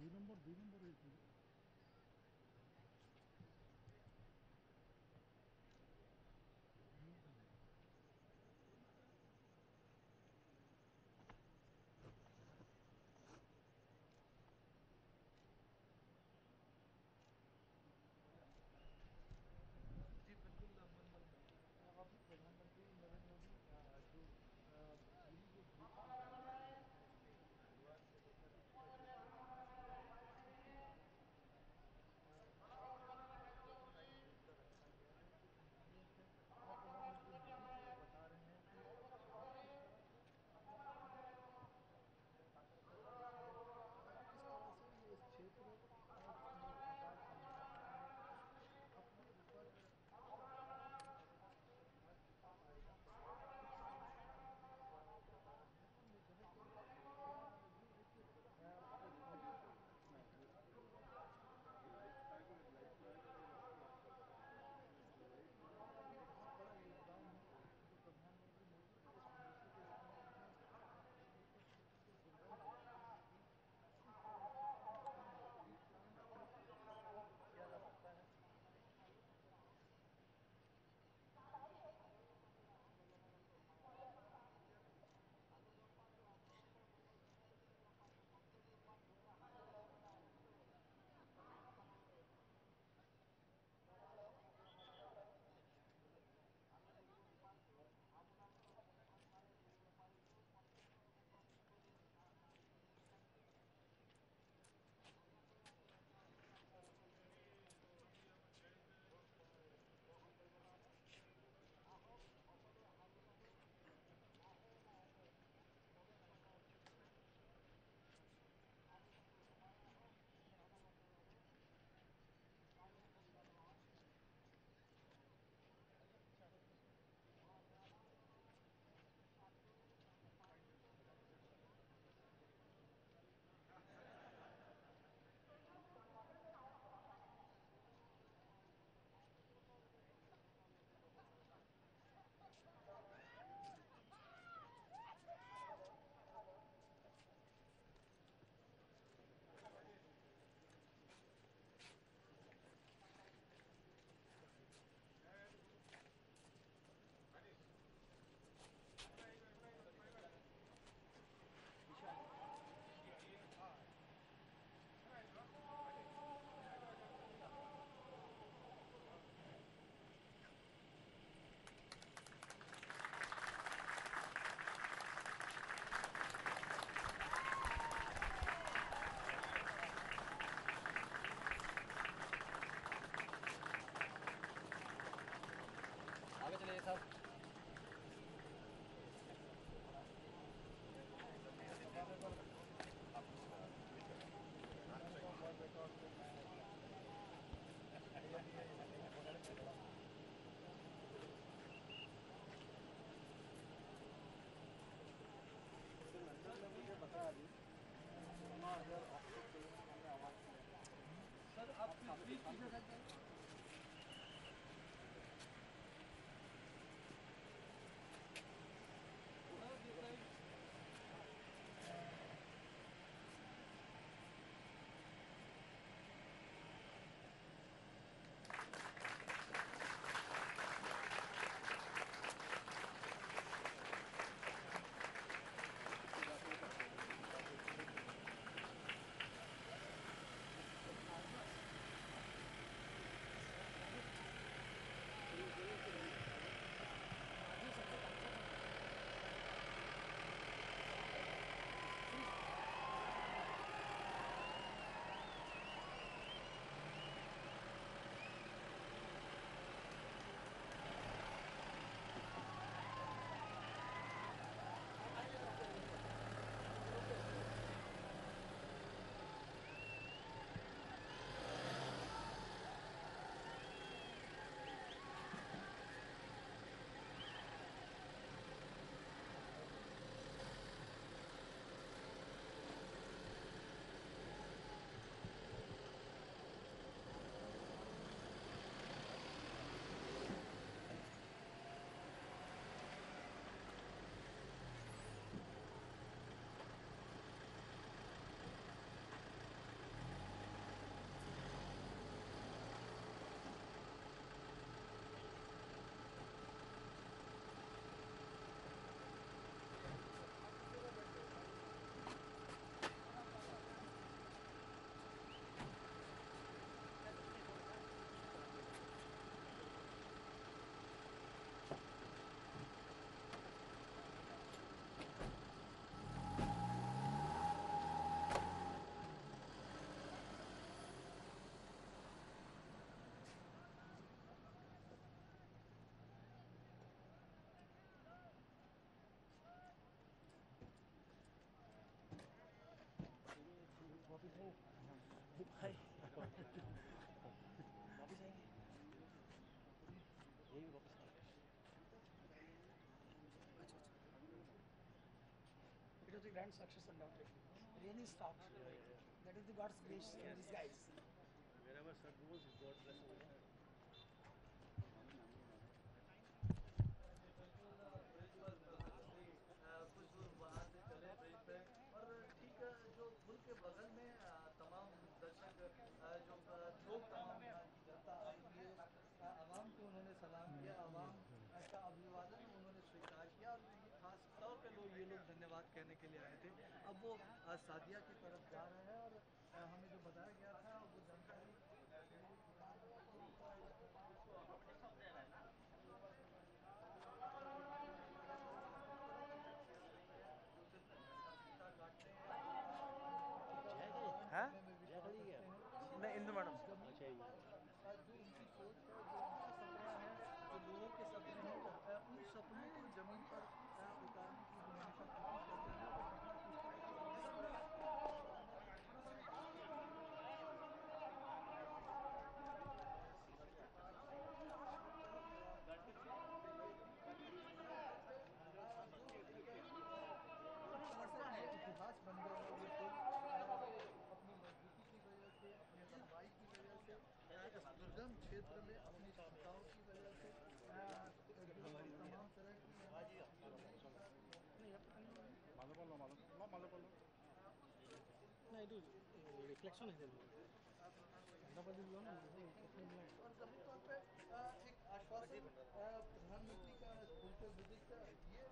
দুই নম্বর দুই নম্বর सर आपकी grand success undoubtedly. Rain is stopped. That is the God's grace in disguise. Wherever goes, God blesses. कहने के लिए आए थे। अब वो सादिया की तरफ़ जा रहे हैं और हमें जो बताया गया रिफ्लेक्शन है और सभी तौर पे एक आश्वासन प्रधानमंत्री का उनके विज़िट ये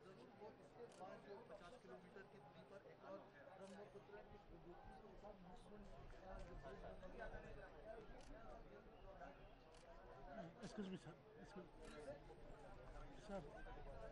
ज़रूर वो इसके बाद जो पचास किलोमीटर की दूरी पर एक और ब्रह्मपुत्र की गोपी के साथ मुस्लिम Excuse me, sir. Excuse me. Sir.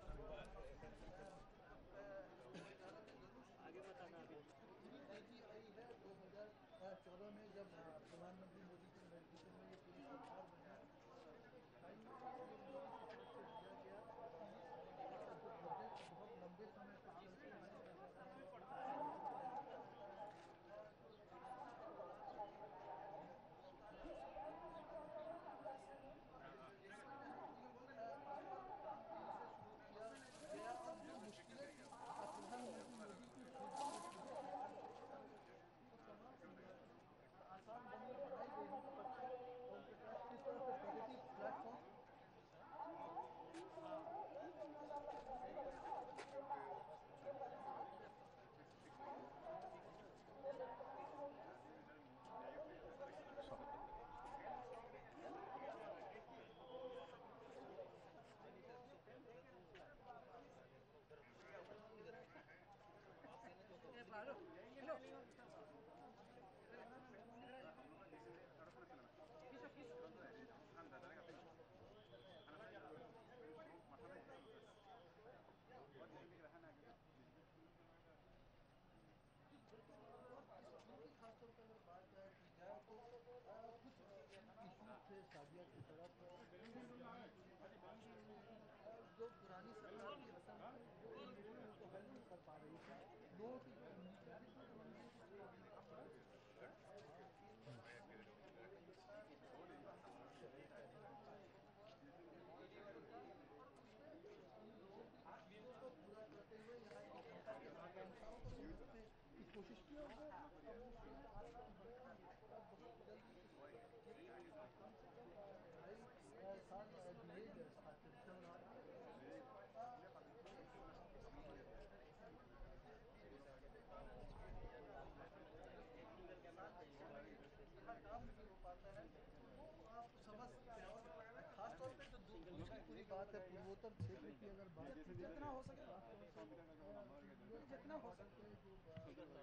पूरी तो बात है पूर्वोत्तर क्षेत्र की अगर बात जितना हो सके जितना हो सके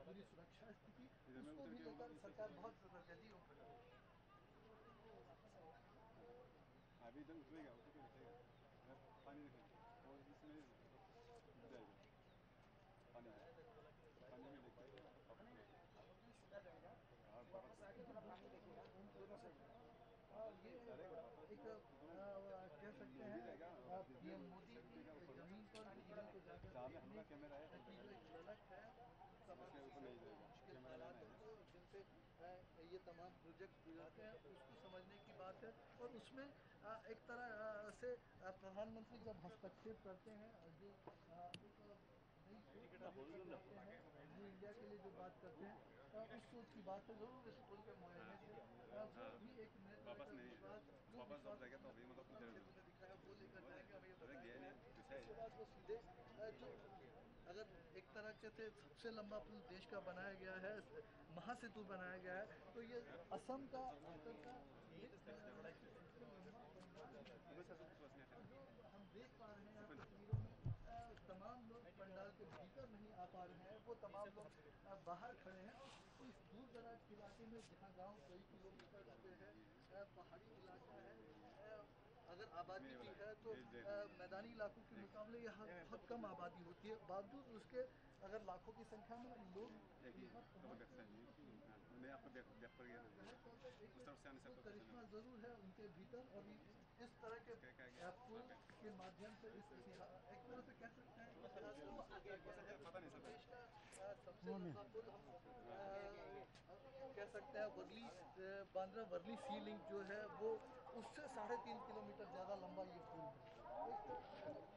पूरी सुरक्षा स्थिति उसको भी तो लेकर सरकार बहुत जल्दी अभी इधर उतरेगा उतरेगा पानी रखेगा और इसमें जाएगा पानी पानी में देखते और वापस आगे थोड़ा पानी देखेगा दोनों साइड और ये एक कह सकते हैं पीएम मोदी ज़मीन पर जाकर हमने कैमरा है तमाम प्रोजेक्ट गुजरते हैं उसको समझने की बात है और उसमें एक तरह से प्रधानमंत्री जब हस्तक्षेप करते हैं जो तो जो इंडिया के लिए जो बात करते हैं तो उस सोच की बात है ज़रूर स्कूल के मुआयने से भी एक अगर एक तरह कहते सबसे लंबा पुल देश का बनाया गया है महासेतु बनाया गया है। तो ये असम का का हम देख पा रहे हैं तस्वीरों में तमाम लोग पंडाल के भीतर नहीं आ पा रहे हैं। वो तमाम लोग बाहर खड़े हैं इस दूर दराज इलाके में, जहाँ गाँव कई किलोमीटर हैं पहाड़ी इलाका है अगर आबादी भी है तो मैदानी इलाकों के मुकाबले यहाँ बहुत कम आबादी होती है। बावजूद उसके अगर लाखों की संख्या में लोग ही तो हैं हैं मैं आपको देख पर गया करिश्मा ज़रूर है उनके भीतर और इस तरह के क्या के माध्यम से इस एक तरह से कह सकते हैं बढ़ा है। पता नहीं सबसे कह सकते हैं वर्ली बांद्रा वर्ली सी लिंक जो है वो उससे साढ़े तीन किलोमीटर ज़्यादा लंबा ये पुल है।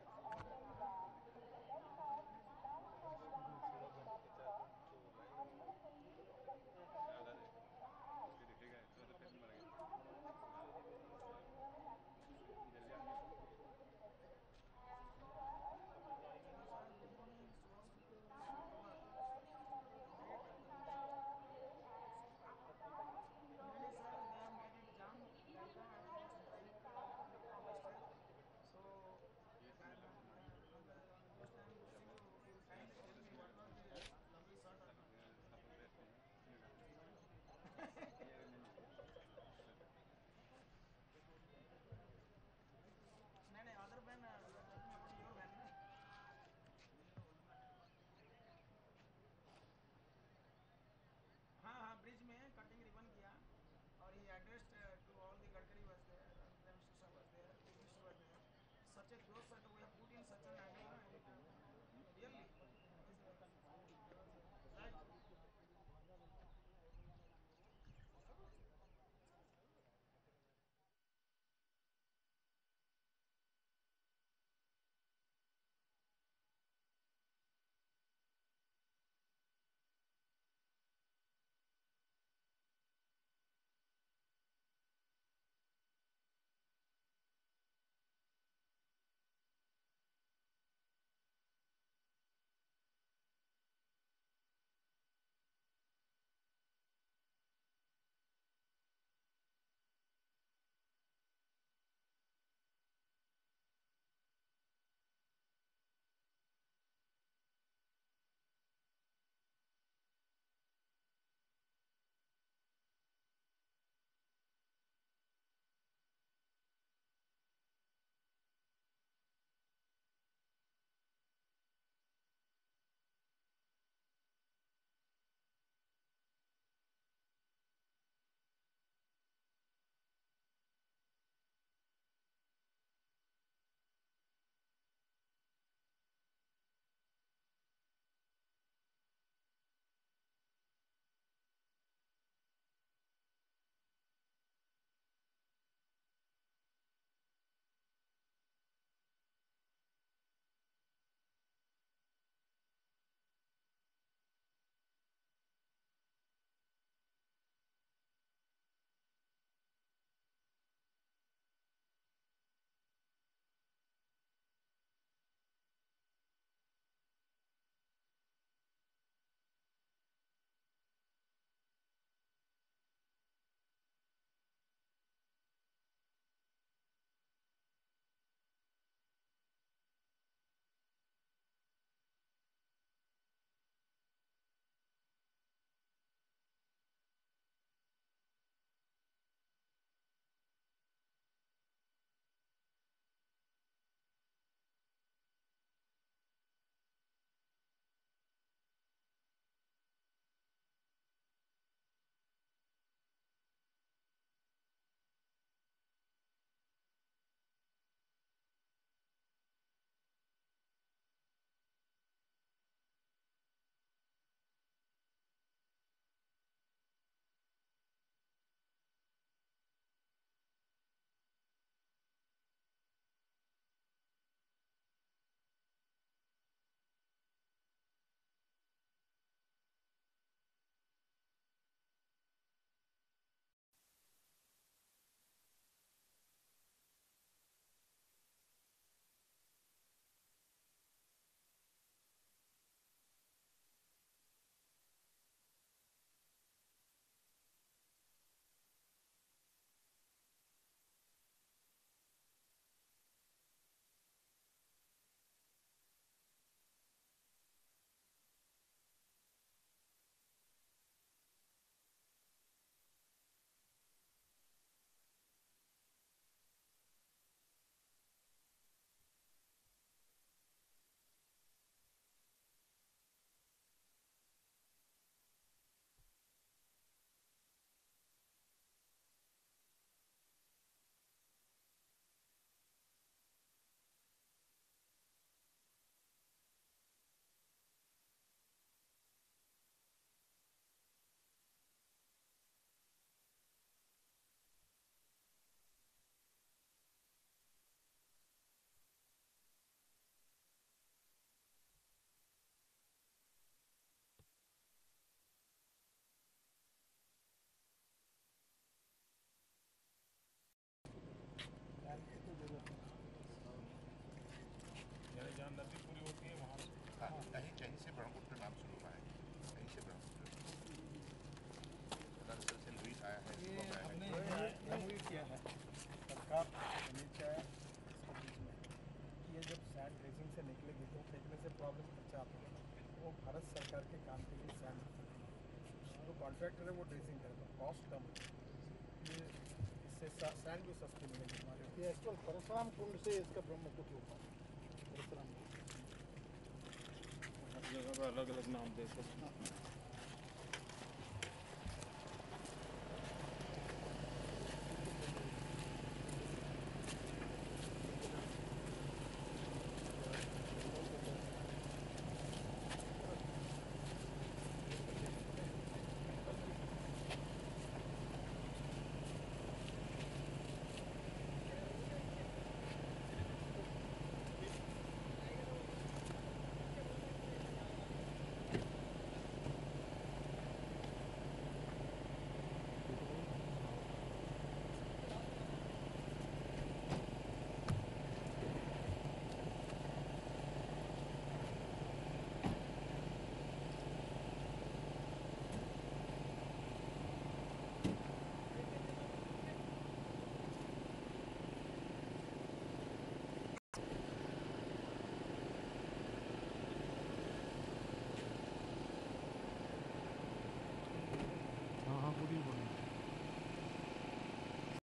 भारत सरकार के काम के लिए सैंड जो कॉन्ट्रैक्टर है वो ड्रेसिंग करेगा कॉस्ट कम है। ये इससे सैंड भी सस्ती मिलेगी हमारे ये एक्चुअल परशुराम कुंड से इसका ब्रह्मपुत्र होता है परशुराम कुंड। हर जगह का अलग अलग नाम देते हैं।